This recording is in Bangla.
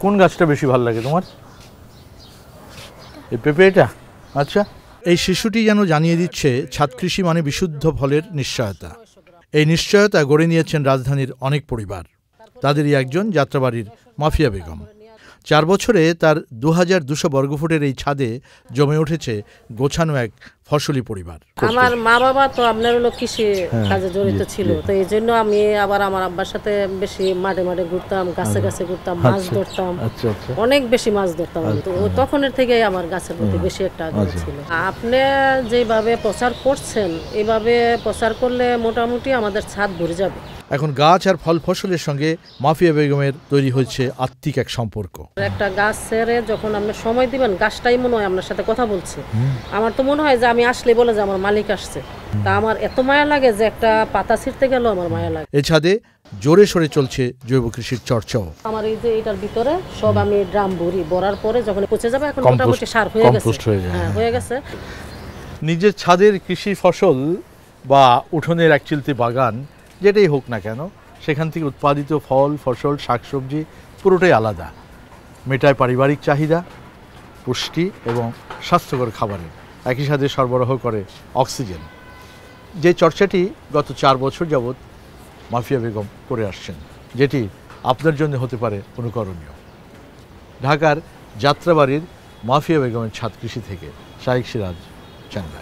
কোন গাছটা বেশি ভালো লাগে তোমার? এই পেঁপেটা? আচ্ছা। এই শিশুটি যেন জানিয়ে দিচ্ছে, ছাদ কৃষি মানে বিশুদ্ধ ফলের নিশ্চয়তা। এই নিশ্চয়তা গড়ে নিয়েছেন রাজধানীর অনেক পরিবার। তাদেরই একজন যাত্রাবাড়ির মাফিয়া বেগম। চার বছরে তার দু হাজার দুশো বর্গফুটের এই ছাদে জমে উঠেছে গোছানো এক ফসলি পরিবার। আমার মা বাবা তো আপনার হলো কৃষি হ্যাঁ, কাজে জড়িত ছিল। তো এই জন্য আমি আবার আমার আব্বার সাথে বেশি মাঠে মাঠে ঘুরতাম গাছে গাছে ঘুরতাম মাছ ধরতাম। আচ্ছা আচ্ছা। অনেক বেশি মাছ ধরতাম তো ও তখনের থেকেই আমার গাছের প্রতি বেশি একটা আগ্রহ ছিল। আপনি যেভাবে প্রচার করছেন এইভাবে প্রচার করলে মোটামুটি আমাদের ছাদ ভরে যাবে। এখন গাছ আর ফল ফসলের সঙ্গে মাফিয়া বেগমের তৈরি হয়েছে আত্মিক এক সম্পর্ক। একটা গাছ ছেড়ে যখন আপনি সময় দিবেন গাছটাই মনে হয় আপনার সাথে কথা বলছে। আমার তো মনে হয় যে আমি আসলে বলে যে আমার মালিক আসছে। তা আমার এত মায়া লাগে যে একটা পাতা ছিঁড়তে গেল আমার মায়া লাগে। এ ছাদে জোরে সরে চলছে জৈব কৃষির চর্চাও। আমার এই যে এটার ভিতরে সব আমি ড্রাম ভরি ভরার পরে যখন পচে যাবে এখন মোটামুটি সার হয়ে গেছে। হয়ে হ্যাঁ হয়ে গেছে। নিজের ছাদের কৃষি ফসল বা উঠোনের এক চিলতে বাগান যেটাই হোক না কেন, সেখান থেকে উৎপাদিত ফল, ফসল, শাকসবজি পুরোটাই আলাদা। মেটায় পারিবারিক চাহিদা, পুষ্টি এবং স্বাস্থ্যকর খাবারের। একই সাথে সরবরাহ করে অক্সিজেন। যে চর্চাটি গত চার বছর যাবৎ মাফিয়া বেগম করে আসছেন, যেটি আপনার জন্য হতে পারে অনুকরণীয়। ঢাকার যাত্রাবাড়ির মাফিয়া বেগমের ছাদ কৃষি থেকে শাহিক সিরাজ চেন্নাই